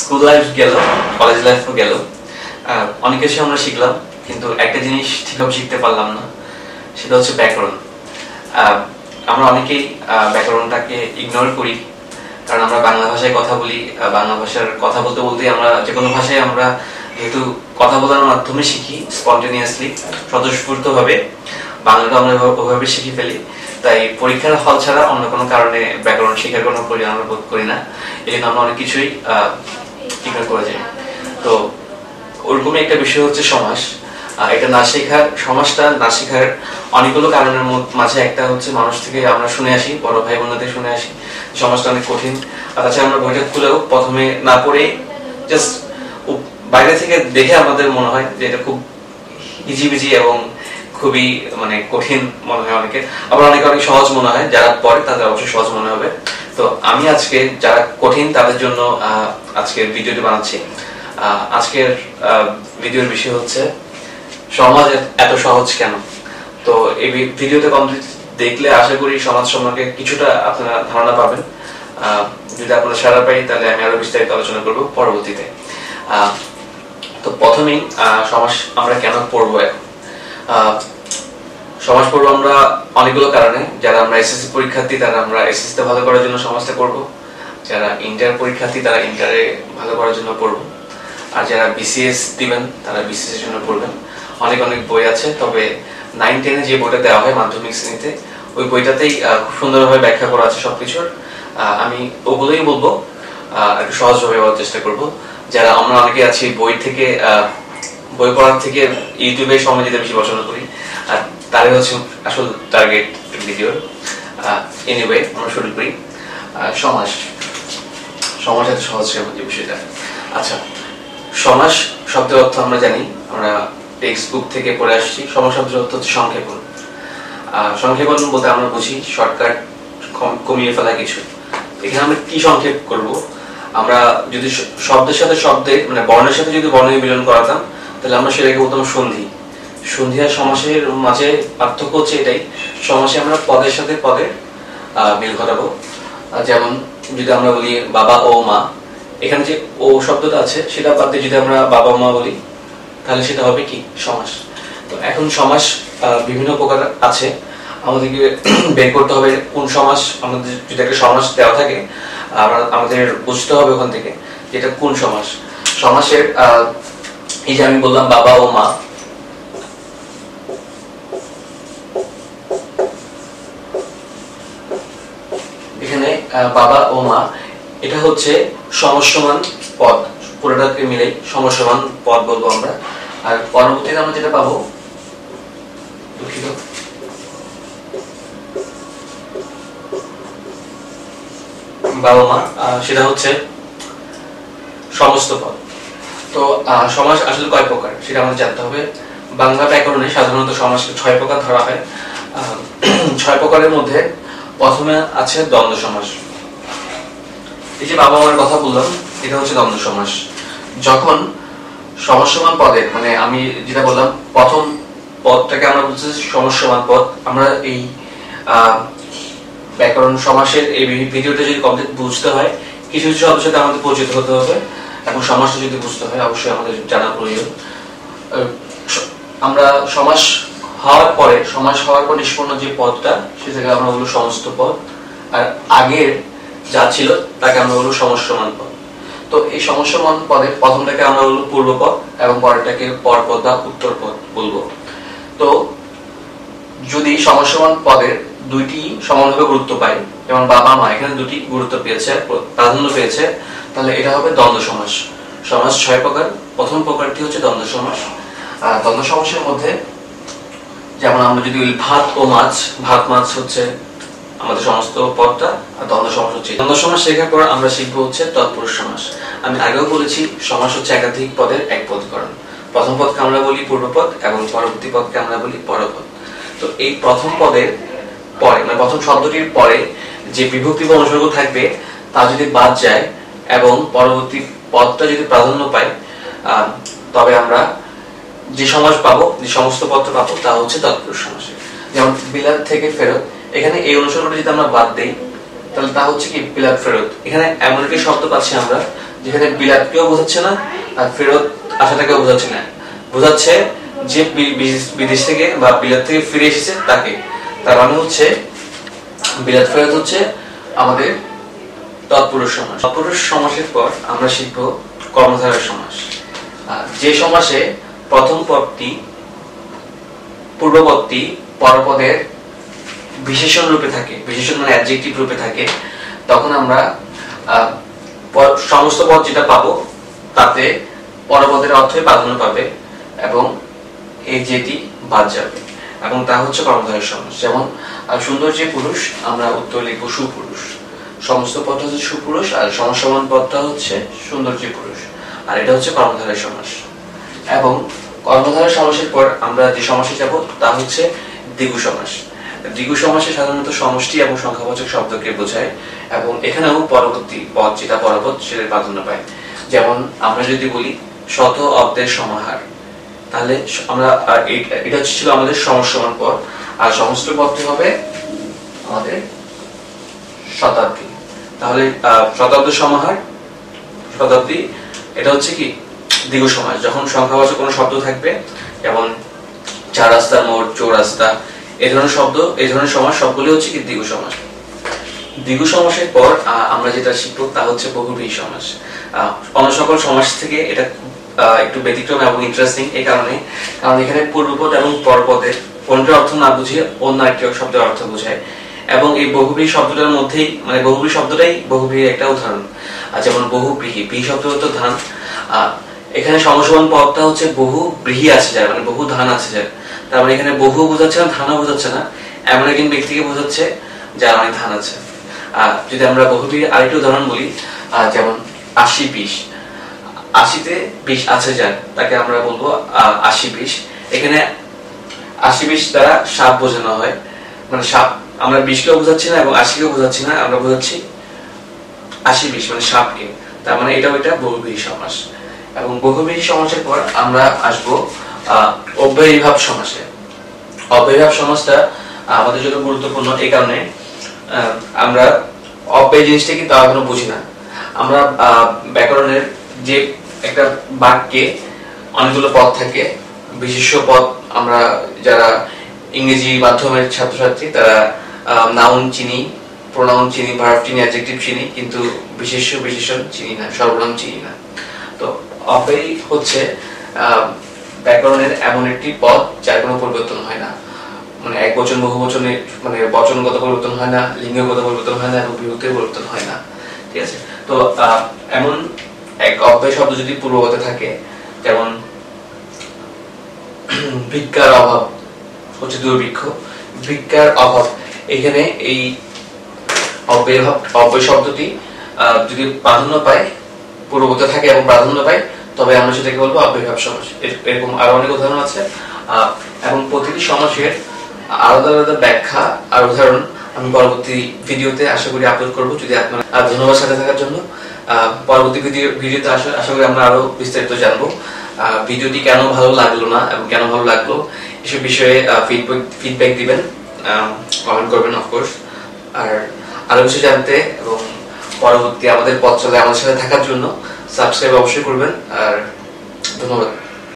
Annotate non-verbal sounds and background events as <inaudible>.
School life গেল, college লাইফও গেল। অনেক কিছু আমরা শিখলাম, কিন্তু একটা জিনিস ঠিকভাবে শিখতে পারলাম না, সেটা হচ্ছে ব্যাকরণ। আমরা অনেকেই ব্যাকরণটাকে ইগনোর করি, কারণ আমরা বাংলা ভাষায় কথা বলি বাংলা ভাষার কথা বলতে বলতে আমরা যে কোনো ভাষায় আমরা যেহেতু কথা বলার মাধ্যমে শিখি স্পন্টেনিয়াসলি স্বতঃস্ফূর্ত ভাবে বাংলাটা আমরা ওভাবে শিখে ফেলি, তাই পরীক্ষার হল ছাড়া অন্য কোনো কারণে ব্যাকরণ শেখার কোনো প্রয়োজন আমরা বোধ করি না। এই জন্য আমরা অনেক কিছুই ইগনোর করে যাই তো ওরকমই একটা বিষয় হচ্ছে সমাস। এটা না শেখার, সমাজটা না শেখার অনেকগুলো কারণের মাঝে একটা হচ্ছে মানুষ থেকে আমরা শুনে আসি, বড় ভাই বোনদের শুনে আসি। সমাজটা অনেক কঠিন। তাছাড়া আমরা বইটা খুলেও প্রথমে না পড়ে জাস্ট বাইরে থেকে দেখে আমাদের মনে হয় যে এটা খুব ইজিবিজি এবং খুবই মানে কঠিন মনে হয় অনেকে আবার অনেকে অনেক সহজ মনে হয়, যারা পড়ে তাদের অবশ্যই সহজ মনে হবে। তো আমি আজকে যারা কঠিন তাদের জন্য আজকের ভিডিওটি বানাচ্ছি। আজকের ভিডিওর বিষয় হচ্ছে, সমাজ এত- সহজ কেন? তো এই ভিডিওতে কমপ্লিট দেখলে আশা করি সমাজ সম্পর্কে কিছুটা আপনারা ধারণা পাবেন। যদি আপনারা সারা পাই, তাহলে আমি আরও বিস্তারিত আলোচনা করব পরবর্তীতে। তো প্রথমেই সমাজ আমরা কেন পড়ব এখন? সমাজ পড়ব আমরা অনেকগুলো কারণে। যারা আমরা এসএসসি পরীক্ষার্থী তারা আমরা এসএসসি তে ভালো করার জন্য সমাজটা করব। যারা ইন্টার পরীক্ষার্থী তারা ইন্টারে ভালো করার জন্য পড়ব আর যারা বিসিএস দিবেন তারা বিসিএস এর জন্য পড়বেন অনেক অনেক বই আছে তবে নাইন টেনে যে বইটা দেওয়া হয় মাধ্যমিক শ্রেণীতে ওই বইটাতেই খুব সুন্দরভাবে ব্যাখ্যা করা আছে সবকিছুর। আহ, আমি ওগুলোই বলব একটু সহজভাবে বলার চেষ্টা করব। যারা আমরা অনেকে আছি বই থেকে বই পড়ার থেকে ইউটিউবে সময় দিতে বেশি পছন্দ করি। আর তারই হচ্ছে আসল টার্গেট ভিডিও এনিওয়ে আমরা শুরু করি। আহ, সমাজ। সমাজ এত সহজ যে বিষয়টা। আচ্ছা সমাস শব্দের অর্থ আমরা জানি আমরা টেক্সট বুক থেকে পড়ে আসছি। সমাজ শব্দের অর্থ হচ্ছে সংক্ষেপণ। সংক্ষেপণ বলতে আমরা বুঝি শর্টকাট কমিয়ে ফেলা কিছু। এখানে আমরা কি সংক্ষেপ করব? আমরা যদি শব্দের সাথে শব্দে মানে বর্ণের সাথে যদি বর্ণ মিলন করাতাম তাহলে আমরা সেটাকে বলতাম সন্ধি সন্ধি আর সমাসের মাঝে পার্থক্য হচ্ছে এটাই। সমাসে আমরা পদের সাথে পদের মিল ঘটাবো। যেমন যদি আমরা বলি বাবা ও মা, এখানে যে ও শব্দটা আছে, সেটা বাদ দিয়ে যদি আমরা বাবা মা বলি, তাহলে সেটা হবে কি? সমাস। তো এখন সমাস বিভিন্ন প্রকার আছে। আমাদেরকে <clears throat> বের করতে হবে কোন সমাস, আমাদের যদি একটা সমাস দেওয়া থাকে, আমরা আমাদের বুঝতে হবে ওখান থেকে যেটা কোন সমাস। সমাসের এই যে আমি বললাম বাবা ও মা এখানে আহ, বাবা ও মা, এটা হচ্ছে সমসমান পদ। পুরোটাকে মিলে সমসমান পদ বলব আমরা। আর পরবর্তীতে আমরা যেটা পাবো, দুঃখিত। বাবা, মা সেটা হচ্ছে সমস্ত পদ। তো সমাস আসলে কয় প্রকার, সেটা আমাদের জানতে হবে। বাংলা ব্যাকরণে সাধারণত সমাজকে ছয় প্রকার ধরা হয়। <clears throat> ছয় প্রকারের মধ্যে প্রথমে আছে দ্বন্দ্ব সমাস। এই যে বাবা মার কথা বললাম, এটা হচ্ছে দ্বন্দ্ব সমাস। যখন সমস্যমান পদের মানে আমি যেটা বললাম, প্রথম পদটাকে আমরা বলছি সমস্যমান পদ। আমরা এই ব্যাকরণ সমাসের এই ভিডিওটা যদি কমপ্লিট বুঝতে হয়, কিছু কিছু সাথে আমাদের পরিচিত হতে হবে এবং সমাসটা যদি বুঝতে হয়, অবশ্যই আমাদের জানা প্রয়োজন। আমরা সমাস হওয়ার পরে সমাস হওয়ার পর নিষ্পন্ন যে পদটা সে সেটাকে আমরা বলব সমস্ত পদ আর আগের যা ছিল, তাকে আমরা বলব সমস্যমান পদ তো এই সমস্যমান পদের প্রথমটাকে আমরা বলব পূর্বপদ এবং পরেরটাকে পরপদ বা উত্তর পদ বলব। তো যদি সমস্যমান পদের দুইটি সমানভাবে গুরুত্ব পায় যেমন বাবা মা এখানে দুটি গুরুত্ব পেয়েছে, প্রাধান্য পেয়েছে, তাহলে এটা হবে দ্বন্দ্ব সমাস। সমাস ছয় প্রকার। প্রথম প্রকারটি হচ্ছে দ্বন্দ্ব সমাস। আর দ্বন্দ্ব সমাসের মধ্যে যেমন আমরা যদি বলি ভাত ও মাছ, ভাত মাছ হচ্ছে আমাদের সমস্ত পদটা আর দ্বন্দ্ব সমাস হচ্ছে। দ্বন্দ্ব সমাস শেখার পর আমরা শিখব হচ্ছে তৎপুরুষ সমাস। আমি আগেও বলেছি, সমাস হচ্ছে একাধিক পদের এক পদকরণ। প্রথম পদকে আমরা বলি পূর্বপদ এবং পরবর্তী পদকে আমরা বলি পরপদ। তো এই প্রথম পদের পরে মানে প্রথম শব্দটির পরে যে বিভক্তি বা অনুসর্গ থাকবে, তা যদি বাদ যায় এবং পরবর্তী পদটা যদি প্রাধান্য পায় তবে আমরা যে সমাস পাবো যে সমস্ত পত্র পাবো তা হচ্ছে তৎপুরুষ সমাসে যেমন বিলাত থেকে ফেরত এখানে এই অনুসর্গটা যদি আমরা বাদ দেই তাহলে তা হচ্ছে কি বিলাত ফেরত। এখানে এমন একটি শব্দ পাচ্ছি আমরা যেখানে বিলাতকেও বোঝাচ্ছে না আর ফেরত আসাটাকেও বোঝাচ্ছে না। বোঝাচ্ছে যে বিদেশ থেকে বা বিলাত থেকে ফিরে এসেছে তাকে। তার মানে হচ্ছে বিলাত ফেরত হচ্ছে আমাদের তৎপুরুষ সমাস তৎপুরুষ সমাসের পর আমরা শিখব কর্মধারয় সমাস আহ, যে সমাসে প্রথম পদটি পূর্ববর্তী পরপদের বিশেষণ রূপে থাকে, বিশেষণ মানে অ্যাডজেক্টিভ রূপে থাকে। তখন আমরা সমস্ত পদ যেটা পাবো, তাতে পরপদের অর্থই প্রাধান্য পাবে এবং এই যেটি বাদ যাবে এবং তা হচ্ছে কর্মধারয় সমাস যেমন সুন্দর যে পুরুষ, আমরা উত্তর লিখব সুপুরুষ। সমস্ত পদটা হচ্ছে সুপুরুষ আর সমসমান পদটা হচ্ছে সুন্দর যে পুরুষ। আর এটা হচ্ছে কর্মধারয় সমাস। এবং কর্মধারয় সমাসের পর আমরা যে সমাসে যাব, তা হচ্ছে দ্বিগু সমাস। দ্বিগু সমাসে সাধারণত সমষ্টি এবং সংখ্যাবাচক শব্দকে বোঝায় এবং এখানেও পরবর্তী পদ যেটা পরপদ সেটা প্রাধান্য পায়। যেমন আমরা যদি বলি শত অব্দের সমাহার, তাহলে আমরা এটা ছিল আমাদের সমস্যমান পদ। আর সমস্ত পদটি হবে আমাদের শতাব্দী। তাহলে শতাব্দী সমাহার, শতাব্দী, এটা হচ্ছে কি? দ্বিগু সমাস যখন সংখ্যাবাচক কোনো শব্দ থাকবে, যেমন চার রাস্তা মোড় চৌরাস্তা, এই ধরনের শব্দ, এই ধরনের সমাস, সবগুলি হচ্ছে কি দ্বিগু সমাস। দ্বিগু সমাসের পর আমরা যেটা শিখব তা হচ্ছে বহুব্রীহি সমাস। অন্য সকল সমাস থেকে এটা একটু ব্যতিক্রম এবং ইন্টারেস্টিং এই কারণে। কারণ এখানে পূর্বপদ এবং পরপদের কোনটার অর্থ না বুঝিয়ে অন্য একটি শব্দের অর্থ বোঝায়। এবং এই বহুব্রীহি শব্দটার মধ্যেই মানে বহুব্রীহি শব্দটাই বহুব্রীহির একটা উদাহরণ। যেমন বহুব্রীহি, ব্রীহি শব্দ হতো ধান। এখানে সমসমান পদটা হচ্ছে বহু ব্রীহি আছে যার মানে বহু ধান আছে যার। তার মানে এখানে বহু বোঝাচ্ছে না, ধানও বোঝাচ্ছে না। এমন একজন ব্যক্তিকে বোঝাচ্ছে যার অনেক ধান আছে। আর যদি আমরা বহুব্রীহির আরেকটি উদাহরণ বলি যেমন আশি বিশ আশিতে বিশ আছে যার, তাকে আমরা বলব আশি বিশ এখানে আশি বিশ দ্বারা সাপ বোঝানো হয়। মানে সাপ, আমরা বিশকেও বোঝাচ্ছি না এবং আশিকেও বোঝাচ্ছি না, আমরা বোঝাচ্ছি আশি বিশ মানে সাপকে। তার মানে এটাও এটা বহুব্রীহি সমাস। এবং বহুব্রীহি সমাসের পর আমরা আসব অব্যয়ীভাব সমাসে অব্যয়ীভাব সমাসটা আমাদের জন্য গুরুত্বপূর্ণ এই কারণে আমরা অব্যয় জিনিসটা কিন্তু এখনও বুঝি না। আমরা ব্যাকরণের যে একটা বাক্যে অনেকগুলো পদ থাকে বিশিষ্ট পদ আমরা যারা ইংরেজি মাধ্যমের ছাত্রছাত্রী, তারা নাউন চিনি প্রোনাউন চিনি ভার্ব চিনি অ্যাডজেক্টিভ চিনি, কিন্তু বিশেষ্য বিশেষণ চিনি না, সর্বনাম চিনি না। তো অব্যয় হচ্ছে ব্যাকরণের এমন একটি পদ যার কোনো পরিবর্তন হয় না। মানে এক বচন, বহু বচনে মানে বচনগত পরিবর্তন হয় না, লিঙ্গগত পরিবর্তন হয় না, এবং বিভক্তির পরিবর্তন হয় না। ঠিক আছে? তো এমন এক অব্যয় শব্দ যদি পূর্বগতে থাকে, যেমন, ভিক্ষার অভাব, হচ্ছে দুর্ভিক্ষ, ভিক্ষার অভাব, এখানে এই অব্যয় শব্দটি যদি প্রাধান্য পায় পূর্বগতে থাকে এবং প্রাধান্য পায় তবে আমরা সেটাকে বলব সমাস এর- এরকম আরও অনেক উদাহরণ আছে। এবং প্রতিটি সমাসের আলাদা আলাদা ব্যাখ্যা আর উদাহরণ আমি পরবর্তী ভিডিওতে আশা করি আপলোড করব, যদি আপনারা ধন্যবাদ সাথে থাকার জন্য। পরবর্তী ভিডিও, ভিডিওতে আশা আশা করি আমরা আরও বিস্তারিত জানব। ভিডিওটি কেন ভালো লাগল না এবং কেন ভালো লাগল, এসব বিষয়ে ফিডব্যাক ফিডব্যাক দিবেন। কমেন্ট করবেন অফকোর্স আর আরও কিছু জানতে এবং পরবর্তী আমাদের পথ চলে আমাদের সাথে থাকার জন্য। সাবস্ক্রাইব অবশ্যই করবেন। আর ধন্যবাদ।